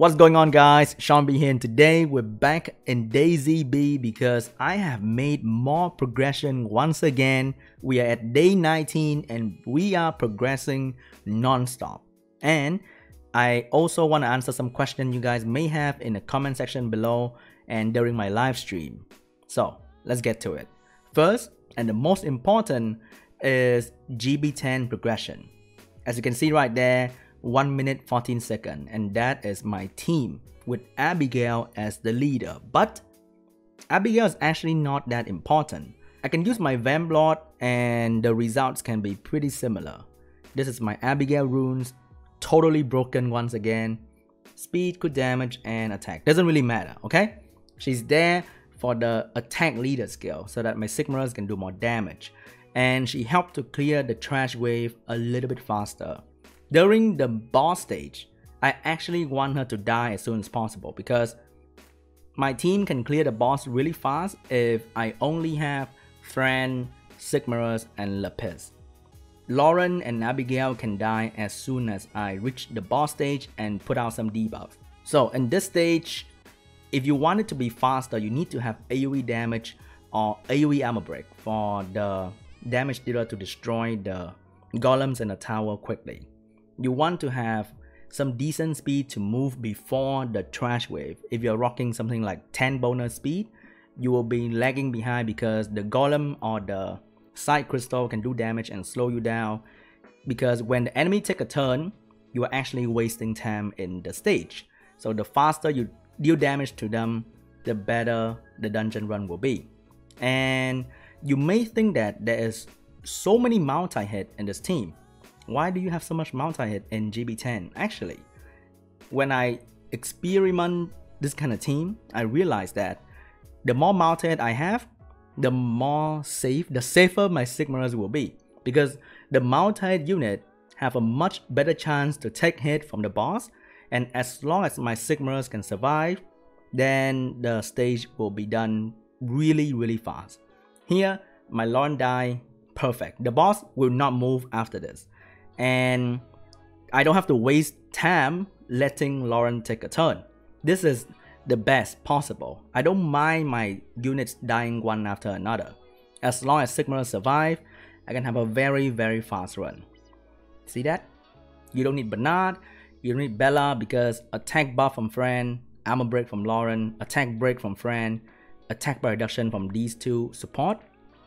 What's going on guys? Sean B here and today we're back in DaisyB because I have made more progression once again. We are at day 19 and we are progressing non-stop. And I also want to answer some questions you guys may have in the comment section below and during my live stream. So let's get to it. First, and the most important is GB10 progression. As you can see right there, 1 minute 14 second and that is my team with Abigail as the leader. But Abigail is actually not that important. I can use my Vamp Lord and the results can be pretty similar. This is my Abigail runes, totally broken once again. Speed, crit damage, and attack. Doesn't really matter, okay? She's there for the attack leader skill so that my Sigmarus can do more damage. And she helped to clear the trash wave a little bit faster. During the boss stage, I actually want her to die as soon as possible because my team can clear the boss really fast if I only have Fran, Sigmarus, and Lapis. Lauren and Abigail can die as soon as I reach the boss stage and put out some debuff. So in this stage, if you want it to be faster, you need to have AoE damage or AoE armor break for the damage dealer to destroy the golems in the tower quickly you want to have some decent speed to move before the trash wave. If you're rocking something like 10 bonus speed, you will be lagging behind because the golem or the side crystal can do damage and slow you down because when the enemy take a turn, you are actually wasting time in the stage. So the faster you deal damage to them, the better the dungeon run will be. And you may think that there is so many multi-hit in this team, why do you have so much multi-hit in GB10? Actually, when I experiment this kind of team, I realized that the more multi-hit I have, the more safe, the safer my Sigmarus will be. Because the multi-hit unit have a much better chance to take hit from the boss, and as long as my Sigmarus can survive, then the stage will be done really really fast. Here, my Lauren die perfect. The boss will not move after this and I don't have to waste time letting Lauren take a turn. This is the best possible. I don't mind my units dying one after another. As long as Sigma survive, I can have a very very fast run. See that? You don't need Bernard, you don't need Bella because attack buff from Fran, armor break from Lauren, attack break from Fran, attack bar reduction from these two support,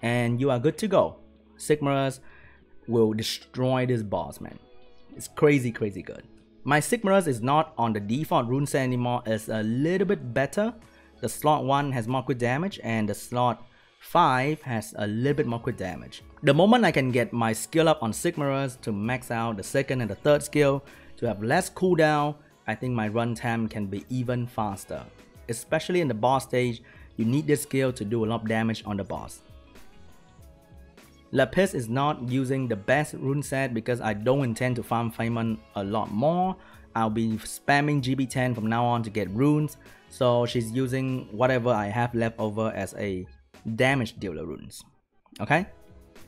and you are good to go. Sigma's will destroy this boss, man. It's crazy, crazy good. My Sigmarus is not on the default rune set anymore. It's a little bit better. The slot 1 has more crit damage and the slot 5 has a little bit more crit damage. The moment I can get my skill up on Sigmarus to max out the second and the third skill to have less cooldown, I think my run time can be even faster. Especially in the boss stage, you need this skill to do a lot of damage on the boss. Lapis is not using the best rune set because I don't intend to farm Faimon a lot more. I'll be spamming GB10 from now on to get runes. So she's using whatever I have left over as a damage dealer runes. Okay?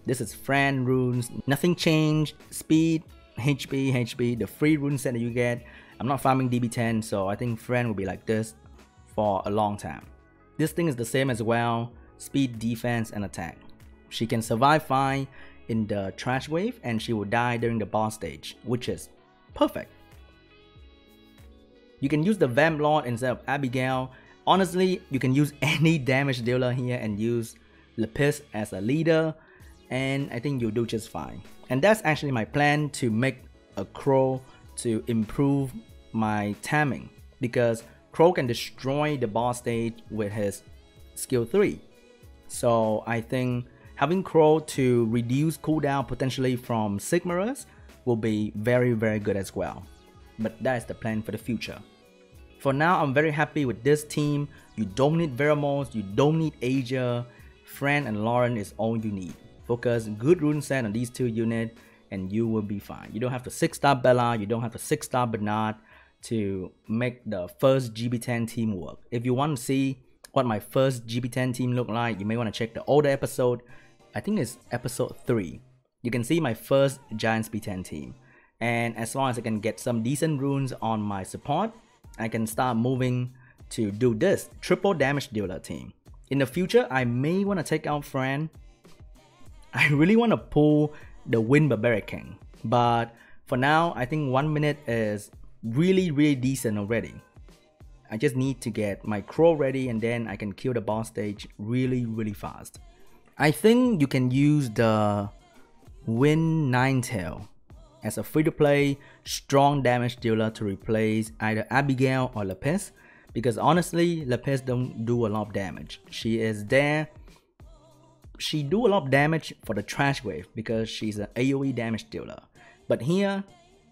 This is Fran runes. Nothing changed. Speed, HP, HP, the free rune set that you get. I'm not farming DB10 so I think Fran will be like this for a long time. This thing is the same as well. Speed, defense, and attack. She can survive fine in the trash wave and she will die during the boss stage, which is perfect. You can use the Vamp Lord instead of Abigail. Honestly, you can use any damage dealer here and use Lapis as a leader and I think you'll do just fine. And that's actually my plan to make a Crow to improve my timing because Crow can destroy the boss stage with his skill 3. So I think Having Crow to reduce cooldown potentially from Sigmarus will be very very good as well. But that is the plan for the future. For now, I'm very happy with this team. You don't need Veromos, you don't need Asia. Fran and Lauren is all you need. Focus good rune set on these two units and you will be fine. You don't have to 6 star Bella, you don't have to 6 star Bernard to make the first GB10 team work. If you want to see what my first GB10 team looked like, you may want to check the older episode I think it's episode 3. You can see my first Giants B10 team. And as long as I can get some decent runes on my support, I can start moving to do this triple damage dealer team. In the future, I may want to take out Fran. I really want to pull the Wind Barbaric King, but for now, I think one minute is really, really decent already. I just need to get my crow ready and then I can kill the boss stage really, really fast. I think you can use the Wind Ninetail as a free-to-play strong damage dealer to replace either Abigail or Lapis because honestly Lapis don't do a lot of damage. She is there she do a lot of damage for the trash wave because she's an AoE damage dealer. But here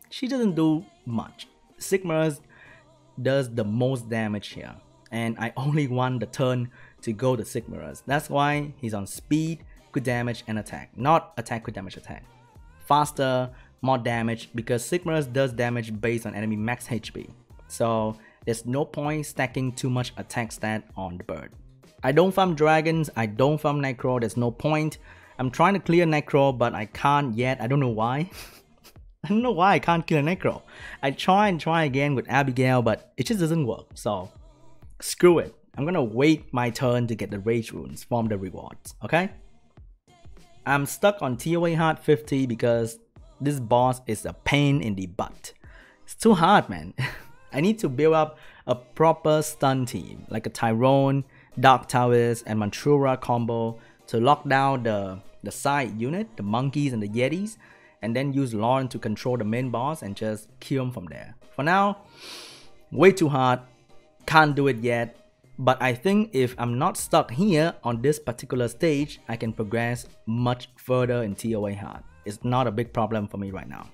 she doesn't do much. Sigmarus does the most damage here and I only want the turn to go to Sigmarus. That's why he's on speed, crit damage and attack, not attack, crit damage, attack. Faster, more damage because Sigmarus does damage based on enemy max HP. So there's no point stacking too much attack stat on the bird. I don't farm dragons, I don't farm Necro, there's no point. I'm trying to clear Necro but I can't yet, I don't know why. I don't know why I can't kill a Necro. I try and try again with Abigail but it just doesn't work, so screw it. I'm gonna wait my turn to get the rage runes from the rewards, okay? I'm stuck on TOA hard 50 because this boss is a pain in the butt. It's too hard, man. I need to build up a proper stun team, like a Tyron, Dark Towers, and Mantura combo to lock down the, the side unit, the monkeys and the yetis, and then use Lauren to control the main boss and just kill him from there. For now, way too hard, can't do it yet, but I think if I'm not stuck here on this particular stage, I can progress much further in TOA hard is not a big problem for me right now.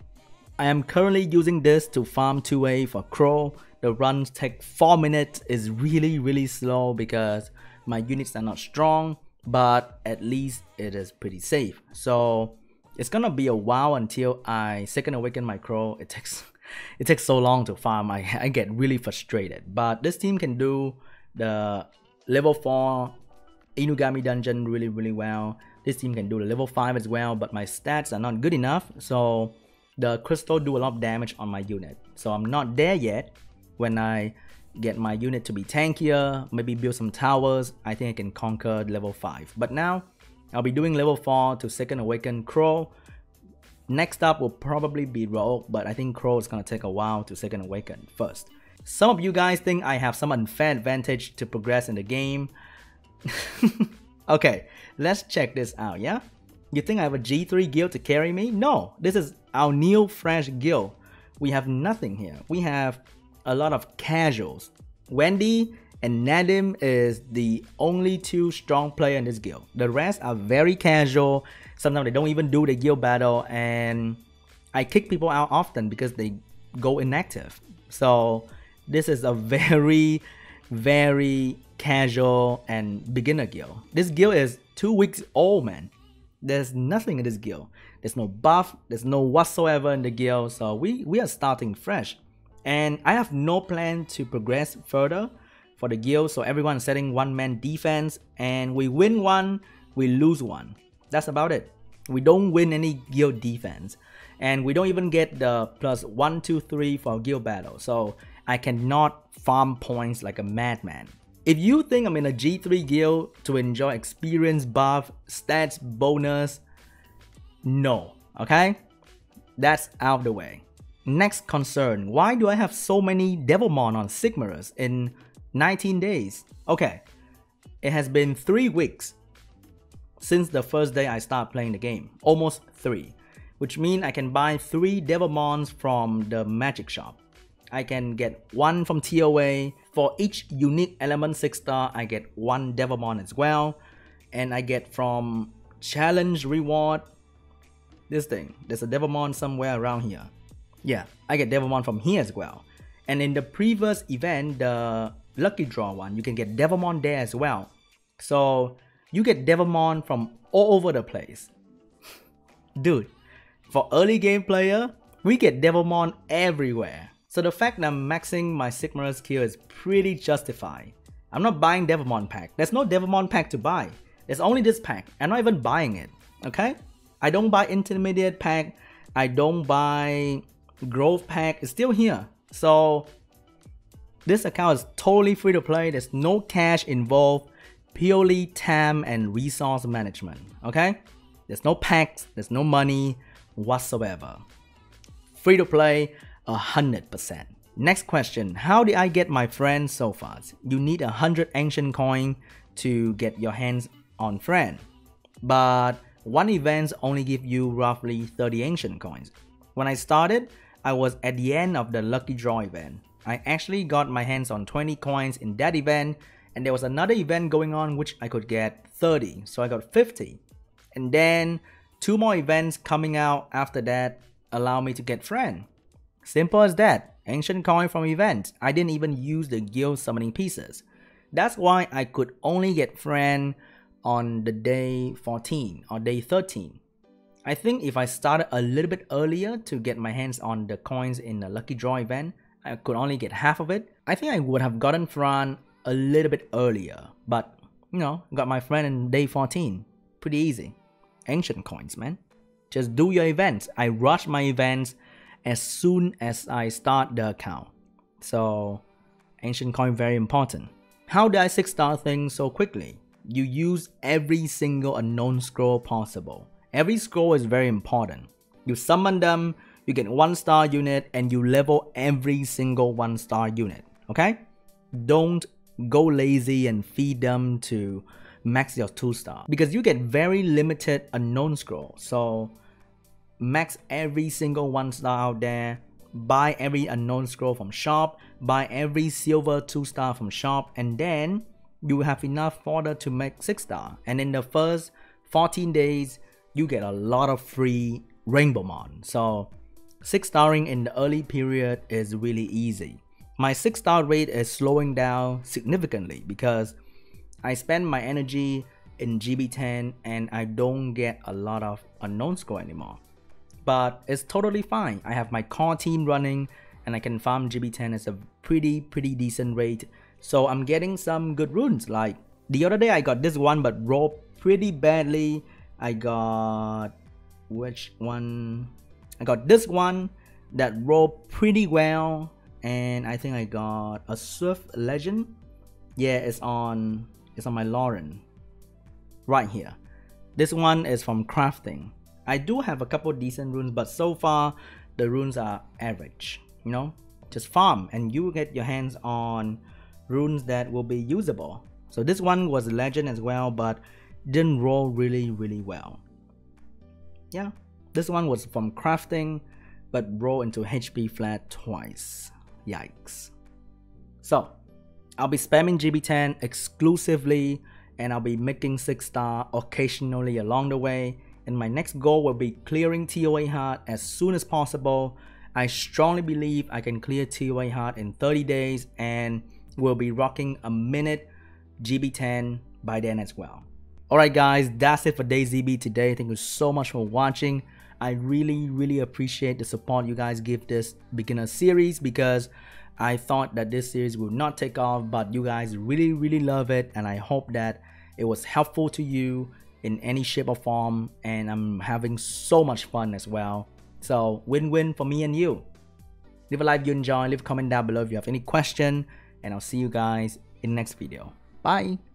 I am currently using this to farm 2A for Crow. The runs take 4 minutes is really really slow because my units are not strong but at least it is pretty safe. So it's gonna be a while until I second awaken my crow. It takes it takes so long to farm. I, I get really frustrated. But this team can do the level 4 Inugami dungeon really really well. This team can do the level 5 as well, but my stats are not good enough, so the crystal do a lot of damage on my unit. So I'm not there yet. When I get my unit to be tankier, maybe build some towers, I think I can conquer level 5. But now, I'll be doing level 4 to second awaken Crow. Next up will probably be Rogue, but I think Crow is gonna take a while to second awaken first. Some of you guys think I have some unfair advantage to progress in the game. okay, let's check this out, yeah? You think I have a G3 guild to carry me? No, this is our new fresh guild. We have nothing here. We have a lot of casuals. Wendy and Nadim is the only two strong player in this guild. The rest are very casual. Sometimes they don't even do the guild battle and I kick people out often because they go inactive. So this is a very, very casual and beginner guild. This guild is two weeks old, man. There's nothing in this guild. There's no buff, there's no whatsoever in the guild, so we, we are starting fresh. And I have no plan to progress further for the guild, so everyone's setting one man defense, and we win one, we lose one. That's about it. We don't win any guild defense, and we don't even get the plus one, two, three for guild battle, so I cannot farm points like a madman. If you think I'm in a G3 guild to enjoy experience buff, stats bonus, no, okay? That's out of the way. Next concern, why do I have so many Devilmon on Sigmarus in 19 days? Okay, it has been 3 weeks since the first day I start playing the game, almost 3, which means I can buy 3 Devilmons from the magic shop. I can get one from TOA. For each unique element 6 star, I get one Devilmon as well. And I get from challenge reward, this thing, there's a Devilmon somewhere around here. Yeah, I get Devilmon from here as well. And in the previous event, the lucky draw one, you can get Devilmon there as well. So you get Devilmon from all over the place. Dude, for early game player, we get Devilmon everywhere. So the fact that I'm maxing my Sigmarus skill is pretty justified. I'm not buying Devilmon pack. There's no Devilmon pack to buy. There's only this pack. I'm not even buying it. Okay? I don't buy intermediate pack. I don't buy growth pack. It's still here. So This account is totally free to play. There's no cash involved, purely time and resource management. Okay? There's no packs, there's no money whatsoever. Free to play, 100%. Next question, how did I get my Fran so fast? You need a 100 ancient coin to get your hands on Fran. But one event only give you roughly 30 ancient coins. When I started, I was at the end of the lucky draw event. I actually got my hands on 20 coins in that event and there was another event going on which I could get 30, so I got 50. And then two more events coming out after that allow me to get Fran. Simple as that. Ancient coin from event. I didn't even use the guild summoning pieces. That's why I could only get Fran on the day 14 or day 13. I think if I started a little bit earlier to get my hands on the coins in the lucky draw event, I could only get half of it. I think I would have gotten Fran a little bit earlier, but you know, got my Fran in day 14. Pretty easy. Ancient coins, man. Just do your events. I rush my events as soon as I start the account. So, ancient coin very important. How did I 6 star things so quickly? You use every single unknown scroll possible. Every scroll is very important. You summon them, you get 1 star unit, and you level every single 1 star unit. Okay? Don't go lazy and feed them to max your 2 star because you get very limited unknown scroll. So max every single 1 star out there, buy every unknown scroll from shop, buy every silver 2 star from shop and then you have enough fodder to make 6 star. And in the first 14 days, you get a lot of free rainbow mon. So 6 starring in the early period is really easy. My 6 star rate is slowing down significantly because I spend my energy in GB10 and I don't get a lot of unknown scroll anymore. But it's totally fine. I have my core team running and I can farm GB10 at a pretty pretty decent rate. So I'm getting some good runes like the other day I got this one but rolled pretty badly. I got which one? I got this one that rolled pretty well and I think I got a Swift Legend. Yeah, it's on it's on my Lauren. Right here. This one is from crafting. I do have a couple decent runes, but so far the runes are average. You know, just farm and you will get your hands on runes that will be usable. So this one was a legend as well, but didn't roll really really well. Yeah, this one was from crafting, but roll into HP flat twice. Yikes. So, I'll be spamming GB10 exclusively and I'll be making 6 star occasionally along the way. And my next goal will be clearing TOA hard as soon as possible. I strongly believe I can clear TOA hard in 30 days and will be rocking a minute GB10 by then as well. Alright guys, that's it for DaisyB today. Thank you so much for watching. I really, really appreciate the support you guys give this beginner series because I thought that this series would not take off, but you guys really, really love it, and I hope that it was helpful to you in any shape or form, and I'm having so much fun as well. So, win-win for me and you. Leave a like you enjoy, leave a comment down below if you have any question, and I'll see you guys in next video. Bye!